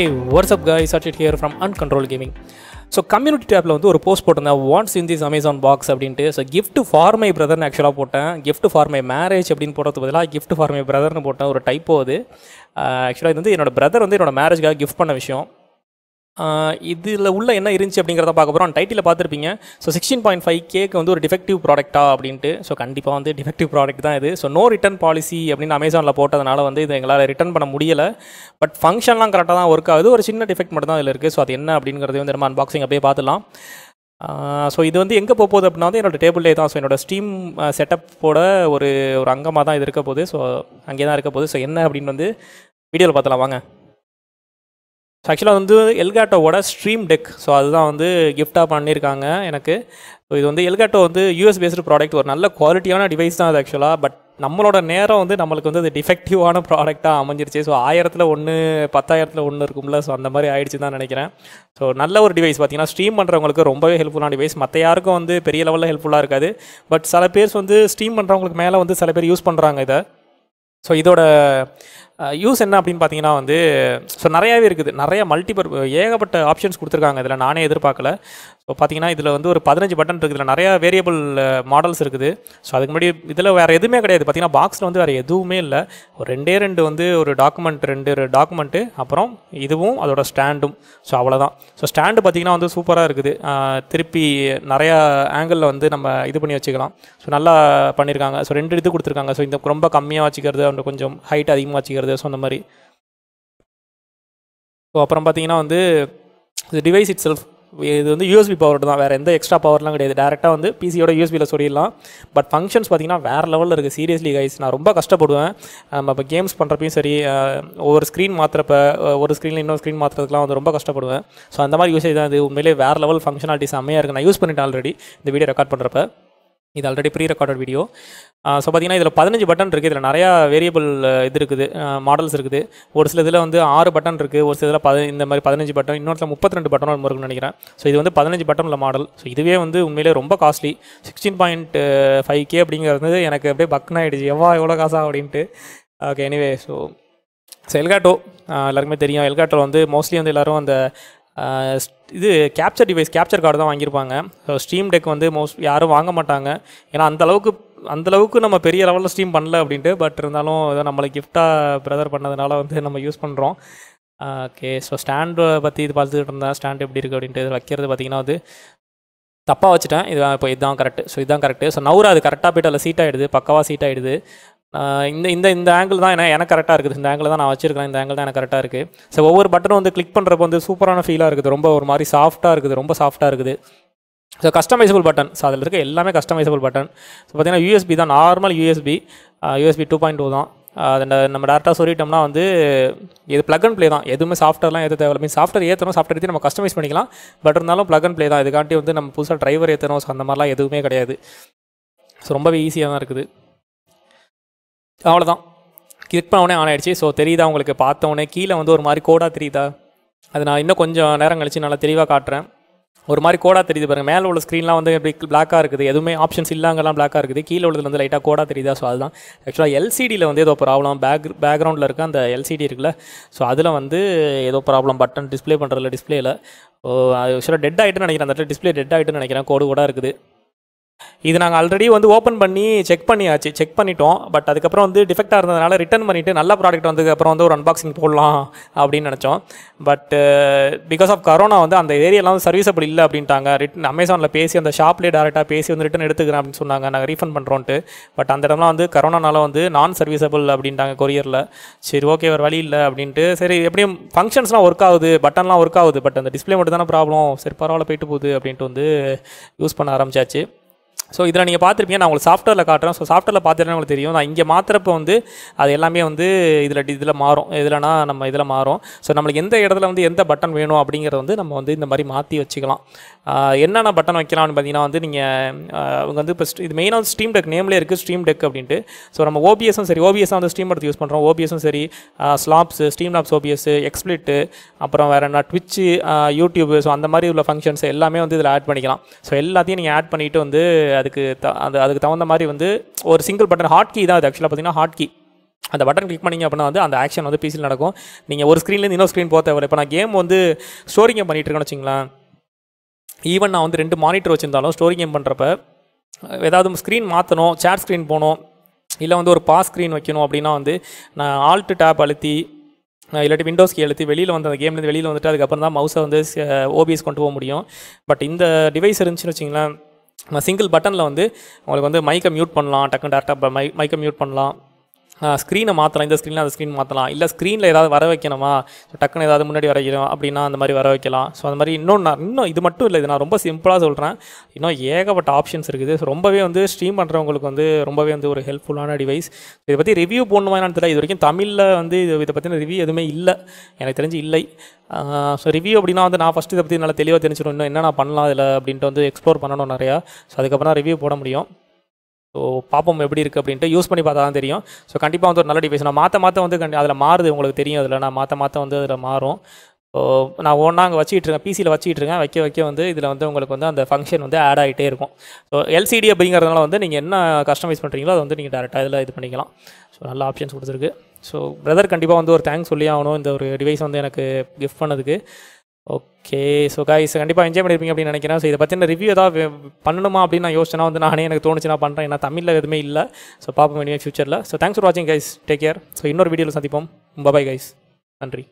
Hey what's up up guys? Here from uncontrol gaming so community டேப்பில் வந்து ஒரு post போட்டிருந்தேன். What's in this Amazon box அப்படின்ட்டு. So gift for my பிரதர்னு ஆக்சுவலாக போட்டேன். கிஃப்ட் ஃபார் மை மேரேஜ் அப்படின்னு போடுறது பதிலாக கிஃப்ட் ஃபார் மை பிரதர்னு போட்டேன். ஒரு டைப்போ அது. ஆக்சுவலாக இது வந்து என்னோட பிரதர் வந்து என்னோட மேரேஜ்க்காக கிஃப்ட் பண்ண விஷயம். இதில் உள்ள என்ன இருந்துச்சு அப்படிங்கிறத பார்க்க போகிறோம் டைட்டில் பார்த்துருப்பீங்க. ஸோ சிக்ஸ்டீன் பாயிண்ட் ஃபைவ் கேக்கு வந்து ஒரு டிஃபெக்டிவ் ப்ராடக்ட்டா அப்படின்ட்டு. ஸோ கண்டிப்பாக வந்து டிஃபெக்டிவ் ப்ராடக்ட் தான் இது. ஸோ நோ ரிட்டர்ன் பாலிசி அப்படின்னு அமேசானில் போட்டதுனால வந்து இது எங்களால் ரிட்டர்ன் பண்ண முடியலை. பட் ஃபங்க்ஷன்லாம் கரெக்டாக தான் ஒர்க் ஆகுது. ஒரு சின்ன டிஃபெக்ட் மட்டும் தான் இதில் இருக்குது ஸோ அது என்ன அப்படிங்கிறது வந்து நம்ம அன்பாக்சிங் அப்படியே பார்த்துலாம் ஸோ இது வந்து எங்கே போகுது அப்படின்னா வந்து என்னோட டேபிள்லேயே தான். ஸோ என்னோட ஸ்டீம் செட்டப்போட ஒரு ஒரு அங்கமாக தான் இது இருக்க போகுது. ஸோ அங்கே தான் இருக்க போகுது. ஸோ என்ன அப்படின்னு வந்து வீடியோவில் பார்த்தலாம் வாங்க. ஸோ ஆக்சுவலாக வந்து எல்காட்டோவோட ஸ்ட்ரீம் டெக் ஸோ அதுதான் வந்து கிஃப்டாக பண்ணியிருக்காங்க எனக்கு. ஸோ இது வந்து எல்காட்டோ வந்து யூஎஸ் பேஸ்டு ப்ராடக்ட் ஒரு நல்ல குவாலிட்டியான டிவைஸ் தான் அது ஆக்சுவலாக பட் நம்மளோட நேரம் வந்து நம்மளுக்கு வந்து அது டிஃபெக்டிவான ப்ராடக்டாக அமைஞ்சிருச்சு. ஸோ ஆயிரத்தில் ஒன்று பத்தாயிரத்தில் ஒன்று இருக்கும்ல. ஸோ அந்த மாதிரி ஆயிடுச்சு தான் நினைக்கிறேன். ஸோ நல்ல ஒரு டிவைஸ் பார்த்தீங்கன்னா ஸ்ட்ரீம் பண்ணுறவங்களுக்கு ரொம்பவே ஹெல்ப்ஃபுல்லான டிவைஸ் மற்ற யாருக்கும் வந்து பெரிய லெவலில் ஹெல்ப்ஃபுல்லாக இருக்காது. பட் சில பேர் வந்து ஸ்ட்ரீம் பண்ணுறவங்களுக்கு மேலே வந்து சில பேர் யூஸ் பண்ணுறாங்க இதை. ஸோ இதோட யூஸ் என்ன அப்படின்னு பார்த்தீங்கன்னா வந்து ஸோ நிறையாவே இருக்குது. நிறைய மல்டிபர் ஏகப்பட்ட ஆப்ஷன்ஸ் கொடுத்துருக்காங்க இதில். நானே எதிர்பார்க்கல. ஸோ பார்த்தீங்கன்னா இதில் வந்து ஒரு பதினஞ்சு பட்டன் இருக்குது. இதில் நிறையா வேரியபிள் மாடல்ஸ் இருக்குது. ஸோ அதுக்கு முன்னாடி இதில் வேறு எதுவுமே கிடையாது. பார்த்தீங்கன்னா பாக்ஸில் வந்து வேறு எதுவுமே இல்லை. ஒரு ரெண்டே ரெண்டு வந்து ஒரு டாக்குமெண்ட் ரெண்டு டாக்குமெண்ட்டு அப்புறம் இதுவும் அதோட ஸ்டாண்டும் ஸோ அவ்வளோதான் ஸோ ஸ்டாண்டு பார்த்தீங்கன்னா வந்து சூப்பராக இருக்குது. திருப்பி நிறையா ஆங்கிளில் வந்து நம்ம இது பண்ணி வச்சுக்கலாம். ஸோ நல்லா பண்ணியிருக்காங்க ஸோ ரெண்டு இது கொடுத்துருக்காங்க. ஸோ இந்த ரொம்ப கம்மியாக வச்சுக்கிறது அண்ட் கொஞ்சம் ஹைட் அதிகமாக வச்சுக்கிறது ஸோ அந்த மாதிரி. ஸோ அப்புறம் பார்த்தீங்கன்னா வந்து இது டிவைஸ் இட் செல்ஃப் இது வந்து யூஎஸ்பி பவர் தான். வேறு எந்த எக்ஸ்ட்ரா பவர்லாம் கிடையாது. டேரெக்டாக வந்து பிசியோட யூஎஸ்பியில் சொல்லிடலாம். பட் ஃபங்க்ஷன்ஸ் பார்த்தீங்கன்னா வேறு லெவலில் இருக்குது சீரியஸ்லி கைஸ் நான் ரொம்ப கஷ்டப்படுவேன். நம்ம இப்போ கேம்ஸ் பண்ணுறப்பையும் சரி ஒவ்வொரு ஸ்க்ரீன் மாற்றுறப்ப ஒரு ஸ்க்ரீனில் இன்னொரு ஸ்க்ரீன் மாற்றுறதுக்குலாம் வந்து ரொம்ப கஷ்டப்படுவேன். ஸோ அந்த மாதிரி யூசேஜ் தான் இது. உண்மையிலே வேறு லெவல் ஃபங்க்ஷனாலிட்டிஸ் செம்மையாக இருக்குது நான் யூஸ் பண்ணிட்டேன் ஆல்ரெடி இந்த வீடியோ ரெக்கார்ட் பண்ணுறப்ப இது already pre recorded video so பார்த்தீங்கன்னா இதில் பதினஞ்சு பட்டன் இருக்குது இதில் நிறையா வேரியபிள் இது இருக்குது. மாடல்ஸ் இருக்குது. ஒரு சில இதில் வந்து ஆறு பட்டன் இருக்குது ஒரு சில இதில் பத இந்த மாதிரி பதினஞ்சு பட்டன் இன்னொருத்தில் முப்பத்தி ரெண்டு பட்டன் இருக்குன்னு நினைக்கிறேன். ஸோ இது வந்து பதினஞ்சு பட்டன் உள்ள மாடல் ஸோ இதுவே வந்து உண்மையிலே ரொம்ப costly sixteen point five K அப்படிங்கிறது எனக்கு அப்படியே பக்னா ஆகிடுச்சு எவ்வளோ எவ்வளோ காசா அப்படின்ட்டு. Okay anyway so so Elgato எல்லாருக்குமே தெரியும். எல்காட்டோ வந்து மோஸ்ட்லி வந்து எல்லோரும் அந்த இது கேப்சர் டிவைஸ் கேப்சர் கார்டு தான் வாங்கியிருப்பாங்க. ஸோ ஸ்ட்ரீம் டெக் வந்து மோஸ்ட் யாரும் வாங்க மாட்டாங்க. ஏன்னா அந்தளவுக்கு அந்தளவுக்கு நம்ம பெரிய லெவலில் ஸ்ட்ரீம் பண்ணல அப்படின்ட்டு பட் இருந்தாலும் இதை நம்மளை கிஃப்டாக பிரதர் பண்ணதுனால வந்து நம்ம யூஸ் பண்ணுறோம் ஓகே ஸோ ஸ்டாண்டு பற்றி இது பார்த்துக்கிட்டு இருந்தேன் ஸ்டாண்ட் எப்படி இருக்குது அப்படின்ட்டு வைக்கிறது பார்த்திங்கன்னா வந்து தப்பாக வச்சுட்டேன். இது இப்போ இதுதான் கரெக்ட் ஸோ இதுதான் கரெக்ட் ஸோ நவுரா அது கரெக்டாக போய்ட்டு அதில் சீட் ஆகிடுது பக்கவாக சீட் ஆகிடுது இந்த இந்த இந்த ஆங்கிள் தான் என்ன எனக்கு கரெக்டாக இருக்குது. இந்த ஆங்கிள் தான் நான் வச்சிருக்கேன். இந்த ஆங்கிள் தான் எனக்கு கரெக்டாக இருக்குது ஸோ ஒவ்வொரு பட்டனும் வந்து கிளிக் பண்ணுறப்போ வந்து சூப்பரான ஃபீலாக இருக்குது. ரொம்ப ஒரு மாதிரி சாஃப்ட்டாக இருக்குது. ரொம்ப சாஃப்ட்டாக இருக்குது. ஸோ கஸ்டமைசபிள் பட்டன் ஸோ அதில் இருக்க எல்லாமே கஸ்டமைசபிள் பட்டன் ஸோ பார்த்தீங்கன்னா யூஎஸ்பி தான். Normal USB USB two point two தான். அது நம்ம டேரெக்டாக சொல்லிட்டோம்னா வந்து இது ப்ளக் அண்ட் ப்ளே தான். எதுவுமே சாஃப்ட்வேர்லாம் ஏற்ற தேவை மீன் சாஃப்ட்வேர் ஏற்றணும் சாஃப்ட்வேர் ஏற்றி நம்ம கஸ்டமைஸ் பண்ணிக்கலாம். பட் இருந்தாலும் ப்ளக் அண்ட் ப்ளே தான். இதுக்காண்டி வந்து நம்ம புதுசாக டிரைவர் ஏற்றணும் ஸோ அந்த மாதிரிலாம் எதுவுமே கிடையாது. ஸோ ரொம்பவே ஈஸியாக தான் இருக்குது. அவ்வளோதான் கிளிக் பண்ண உடனே ஆன் ஆகிடுச்சு ஸோ தெரியுதா உங்களுக்கு? பார்த்த உடனே கீழே வந்து ஒரு மாதிரி கோடாக தெரியுதா? அது நான் இன்னும் கொஞ்சம் நேரம் கழித்து நல்லா தெளிவாக காட்டுறேன். ஒரு மாதிரி கோடாக தெரியுது பாருங்கள் மேலே உள்ள ஸ்க்ரீன்லாம் வந்து எப்படி பிளாக்காக இருக்குது? எதுவுமே ஆப்ஷன்ஸ் இல்லாங்கலாம் பிளாக்காக இருக்குது. கீழே உள்ளது வந்து லைட்டாக கோடாக தெரியுதா? ஸோ அதுதான். ஆக்சுவலாக எல்சிடியில் வந்து ஏதோ ப்ராப்ளம் பேக் பேக்ரவுண்டில் இருக்க அந்த எல்சிடி இருக்குல்ல. ஸோ அதில் வந்து ஏதோ ப்ராப்ளம் பட்டன் டிஸ்பிளே பண்ணுறதுல டிஸ்பிளேயில் ஓ அது ஆக்சுவலாக டெட் ஆகிட்டுன்னு நினைக்கிறேன். அந்த இடத்துல டிஸ்பிளே டெட் ஆகிட்டுன்னு நினைக்கிறேன். கோடு கூட இருக்குது. இது நாங்கள் ஆல்ரெடி வந்து ஓப்பன் பண்ணி செக் பண்ணியாச்சு. செக் பண்ணிட்டோம். பட் அதுக்கப்புறம் வந்து டிஃபெக்டாக இருந்ததுனால ரிட்டன் பண்ணிவிட்டு நல்ல ப்ராடக்ட் வந்ததுக்கப்புறம் வந்து ஒரு அன்பாக்சிங் போடலாம் அப்படின்னு நினச்சோம். பட் பிகாஸ் ஆஃப் கரோனா வந்து அந்த ஏரியாலாம் வந்து சர்வீஸபிள் இல்லை அப்படின்ட்டாங்க. ரிட்டன் அமேசானில் பேசி அந்த ஷாப்லேயே டேரெக்டாக பேசி வந்து ரிட்டன் எடுத்துக்கிறேன் அப்படின்னு சொன்னாங்க. நாங்கள் ரீஃபண்ட் பண்ணுறோன்ட்டு பட் அந்த இடம்லாம் வந்து கரோனானால வந்து நான் சர்வீசபிள் அப்படின்ட்டாங்க கொரியரில் சரி ஓகே ஒரு வழி இல்லை அப்படின்ட்டு. சரி எப்படியும் ஃபங்க்ஷன்ஸ்லாம் ஒர்க் ஆகுது. பட்டன்லாம் ஒர்க் ஆகுது. பட் அந்த டிஸ்பிளே மட்டும் தானே ப்ராப்ளம் சரி பரவாயில்ல போயிட்டு போகுது அப்படின்ட்டு வந்து யூஸ் பண்ண ஆரம்பிச்சாச்சு. ஸோ இதில் நீங்கள் பார்த்துருப்பீங்க நான் உங்களுக்கு சாஃப்ட்வேரில் காட்டுறேன். ஸோ சாஃப்ட்வேரில் பார்த்துட்டேன் உங்களுக்கு தெரியும். நான் இங்கே மாத்திரப்போ வந்து அது எல்லாமே வந்து இதில் இதில் மாறும். இதில்னா நம்ம இதில் மாறும். ஸோ நம்மளுக்கு எந்த இடத்துல வந்து எந்த பட்டன் வேணும் அப்படிங்கிறத வந்து நம்ம வந்து இந்த மாதிரி மாற்றி வச்சுக்கலாம். என்னென்ன பட்டன் வைக்கலாம்னு பார்த்தீங்கன்னா வந்து நீங்கள் அவங்க வந்து இப்போ இது மெயினாக ஸ்ட்ரீம் டெக் நேம்லேயே இருக்குது ஸ்ட்ரீம் டெக் அப்படின்ட்டு. ஸோ நம்ம ஓபிஎஸும் சரி ஓபிஎஸ் வந்து ஸ்ட்ரீம் எடுத்து யூஸ் பண்ணுறோம் ஓபிஎஸும் சரி slabs stream lapse OBS XSplit அப்புறம் வேறு என்ன ட்விச்சு யூடியூப் ஸோ அந்த மாதிரி உள்ள ஃபங்க்ஷன்ஸ் எல்லாமே வந்து இதில் ஆட் பண்ணிக்கலாம். ஸோ எல்லாத்தையும் நீங்கள் ஆட் பண்ணிவிட்டு வந்து அதுக்கு த அது அதுக்கு தகுந்த மாதிரி வந்து ஒரு சிங்கிள் பட்டன் ஹாட் கீ தான் அது ஆக்சுவலாக பார்த்தீங்கன்னா ஹாட் கீ அந்த பட்டன் கிளிக் பண்ணிங்க அப்படின்னா வந்து அந்த ஆக்ஷன் வந்து பிசியில் நடக்கும். நீங்கள் ஒரு ஸ்க்ரீன்லேருந்து இன்னொரு ஸ்க்ரீன் போக தேவை இப்போ நான் கேம் வந்து ஸ்டோரி கேம் பண்ணிகிட்டு இருக்கேன்னு வச்சுங்களேன். ஈவன் நான் வந்து ரெண்டு மானிட்டர் வச்சுருந்தாலும் ஸ்டோரி கேம் பண்ணுறப்ப ஏதாவது ஸ்க்ரீன் மாற்றணும் சேட் ஸ்க்ரீன் போகணும் இல்லை வந்து ஒரு பாஸ் ஸ்க்ரீன் வைக்கணும் அப்படின்னா வந்து நான் ஆல்ட்டு டேப் அழுத்தி இல்லாட்டி விண்டோஸ் கீ அழுத்தி வெளியில் வந்து அந்த கேம்லேருந்து வெளியில் வந்துட்டு அதுக்கப்புறம் தான் மவுஸை வந்து ஓபிஎஸ் கொண்டு போக முடியும். பட் இந்த டிவைஸ் இருந்துச்சுன்னு வச்சிங்களேன் சிங்கிள் பட்டனில் வந்து உங்களுக்கு வந்து மைக்கை மியூட் பண்ணலாம் டக்குன்னு டேரெக்டாக மை மைக்கை மியூட் பண்ணலாம். ஸ்க்ரீனை மாற்றலாம் இந்த ஸ்க்ரீனில் அந்த ஸ்க்ரீன் மாற்றலாம் இல்லை ஸ்க்ரீனில் ஏதாவது வர வைக்கணுமா? டக்குன்னு ஏதாவது முன்னாடி வரைக்கணும் வைக்கணும் அப்படின்னா அந்த மாதிரி வர வைக்கலாம். ஸோ அந்த மாதிரி இன்னும் நான் இன்னும் இது மட்டும் இல்லை இது நான் ரொம்ப சிம்பிளாக சொல்கிறேன் இன்னும் ஏகப்பட்ட ஆப்ஷன்ஸ் இருக்குது. ஸோ ரொம்பவே வந்து ஸ்ட்ரீம் பண்ணுறவங்களுக்கு வந்து ரொம்பவே வந்து ஒரு ஹெல்ப்ஃபுல்லான டிவைஸ் இதை பற்றி ரிவ்யூ போடணுமா என்னன்னு தெரியல. இது வரைக்கும் தமிழில் வந்து இது இதை பற்றின ரிவ்யூ எதுவுமே இல்லை. எனக்கு தெரிஞ்சு இல்லை. ஸோ ரிவ்யூ அப்படின்னா வந்து நான் ஃபஸ்ட்டு இதை பற்றி நல்லா தெளிவாக தெரிஞ்சிடும் இன்னும் என்னென்ன பண்ணலாம் இதில் அப்படின்ட்டு வந்து எக்ஸ்ப்ளோர் பண்ணணும் நிறையா. ஸோ அதுக்கப்புறம் ரிவ்யூ போட முடியும். ஸோ பார்ப்போம் எப்படி இருக்குது அப்படின்ட்டு யூஸ் பண்ணி பார்த்தா தான் தெரியும். ஸோ கண்டிப்பாக வந்து ஒரு நல்ல டிவைஸ் நான் மாற்ற மாற்ற வந்து கண்டி அதில் மாறுது உங்களுக்கு தெரியும் அதில். நான் மாற்ற மாற்ற வந்து அதில் மாறும். ஸோ நான் ஒன்றா அங்கே வச்சுக்கிட்டு இருக்கேன். பிசியில் வச்சுக்கிட்டு இருக்கேன். வைக்க வைக்க வந்து இதில் வந்து உங்களுக்கு வந்து அந்த ஃபங்க்ஷன் வந்து ஆட் ஆகிட்டே இருக்கும். ஸோ எல்சிடி அப்படிங்கிறதுனால வந்து நீங்கள் என்ன கஸ்டமைஸ் பண்ணுறீங்களோ அதை வந்து நீங்கள் டேரெக்டாக இதில் இது பண்ணிக்கலாம். ஸோ நல்ல ஆப்ஷன்ஸ் கொடுத்துருக்கு. ஸோ பிரதர் கண்டிப்பாக வந்து ஒரு தேங்க்ஸ் சொல்லி ஆகணும். இந்த ஒரு டிவைஸ் வந்து எனக்கு கிஃப்ட் பண்ணதுக்கு. ஓகே ஸோ கைஸ் கண்டிப்பாக என்ஜாய் பண்ணியிருப்பீங்க அப்படின்னு நினைக்கிறேன். ஸோ இதை பற்றின ரிவ்யூ ஏதாவது பண்ணணுமா அப்படின்னு நான் யோசிச்சேன்னா வந்து நானே எனக்கு தோணுச்சு நான் பண்ணுறேன் ஏன்னா தமிழில் எதுவுமே இல்லை. ஸோ பார்ப்போம் வேண்டிய ஃபியூச்சரில் ஸோ தேங்க்ஸ் ஃபார் வாட்சிங் கைஸ் டேக் கேர் ஸோ இன்னொரு வீடியோவில் சந்திப்போம். பபாய் கைஸ் நன்றி.